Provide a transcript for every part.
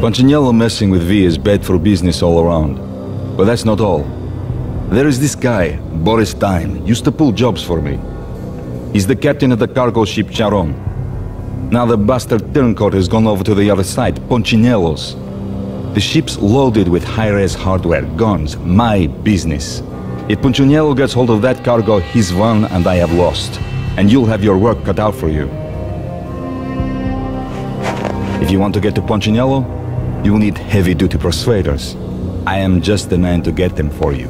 Punchinello messing with V is bad for business all around. But that's not all. There is this guy, Boris Dime, used to pull jobs for me. He's the captain of the cargo ship Charon. Now the bastard turncoat has gone over to the other side, Punchinello's. The ship's loaded with high-res hardware, guns, my business. If Punchinello gets hold of that cargo, he's won and I have lost. And you'll have your work cut out for you. If you want to get to Punchinello, you'll need heavy-duty persuaders. I am just the man to get them for you.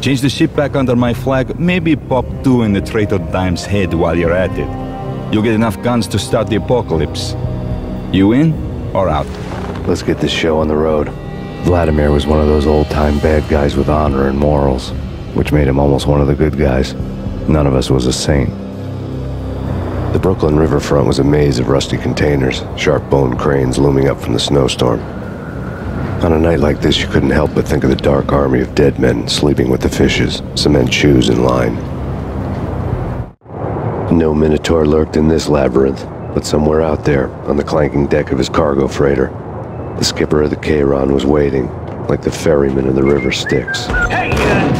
Change the ship back under my flag, maybe pop two in the traitor Dime's head while you're at it. You'll get enough guns to start the apocalypse. You in or out? Let's get this show on the road. Vladimir was one of those old-time bad guys with honor and morals, which made him almost one of the good guys. None of us was a saint. The Brooklyn riverfront was a maze of rusty containers, sharp-boned cranes looming up from the snowstorm. On a night like this, you couldn't help but think of the dark army of dead men sleeping with the fishes, cement shoes in line. No Minotaur lurked in this labyrinth, but somewhere out there, on the clanking deck of his cargo freighter, the skipper of the Charon was waiting, like the ferryman of the River Styx. Hey, uh,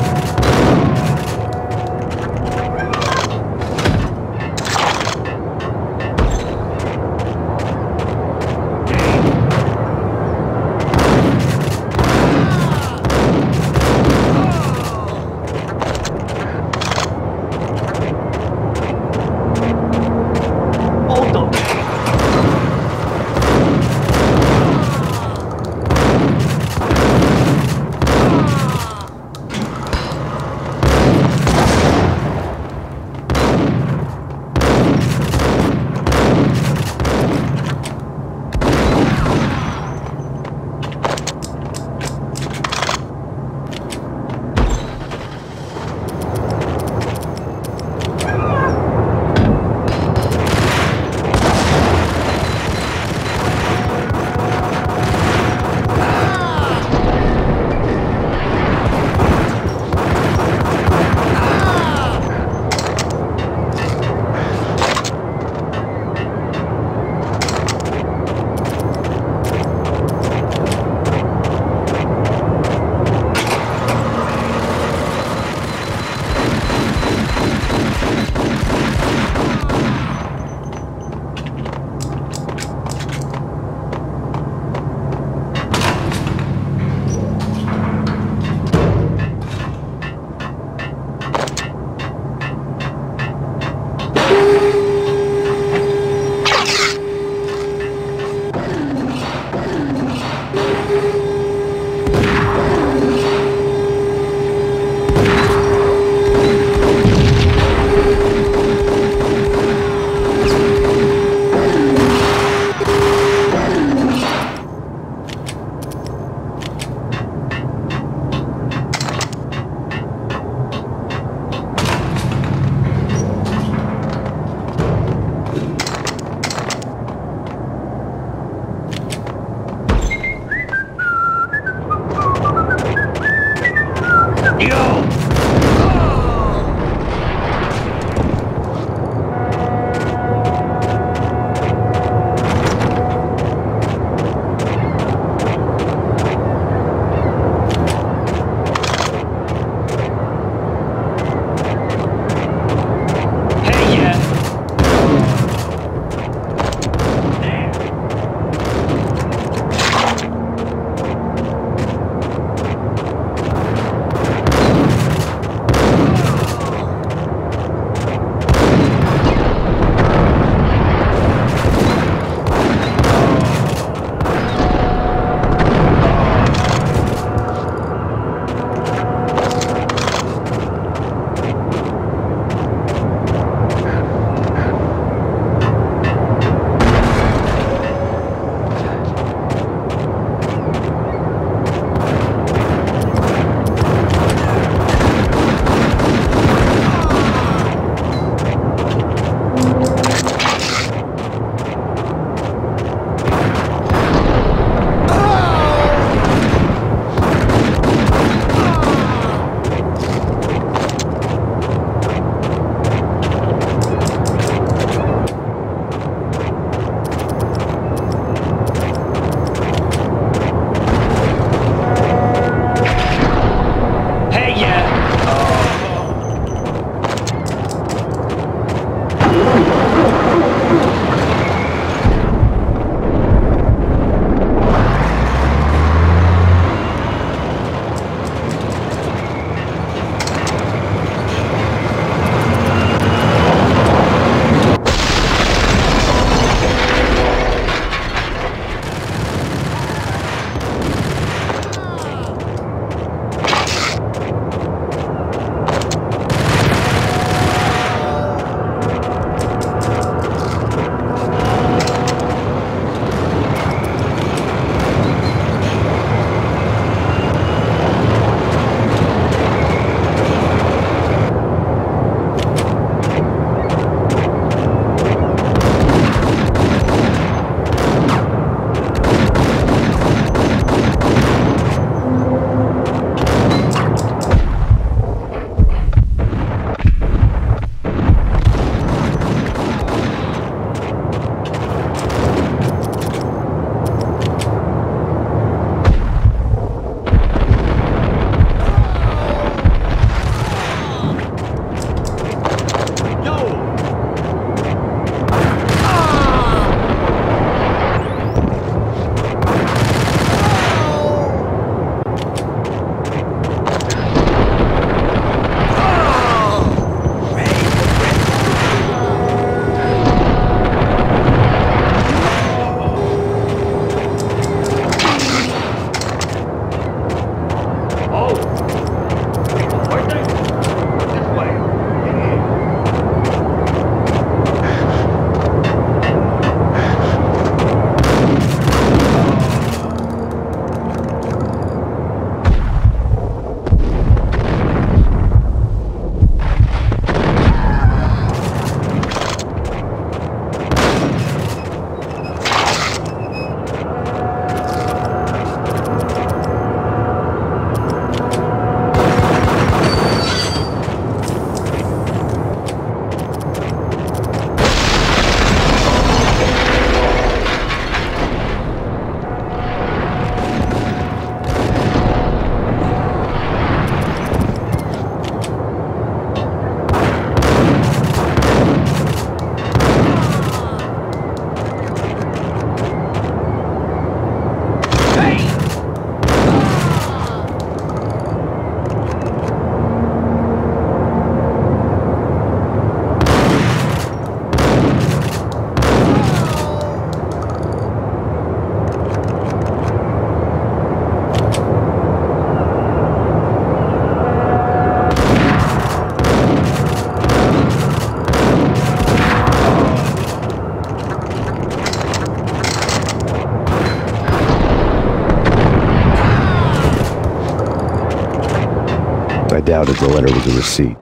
doubted the letter was a receipt.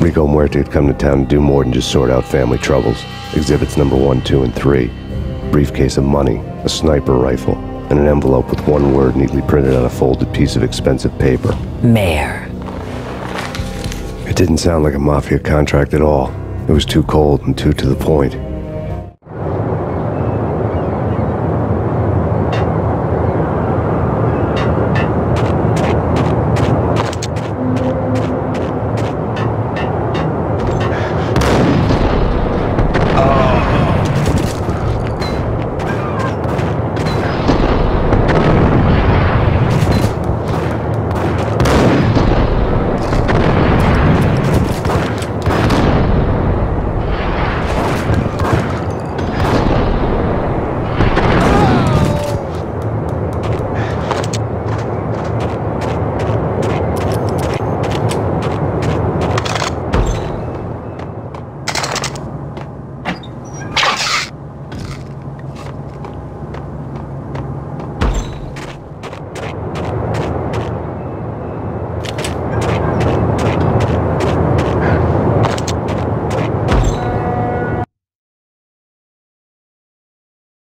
Rico Muerte had come to town to do more than just sort out family troubles. Exhibits number one, two, and three. Briefcase of money, a sniper rifle, and an envelope with one word neatly printed on a folded piece of expensive paper. Mayor. It didn't sound like a mafia contract at all. It was too cold and too to the point.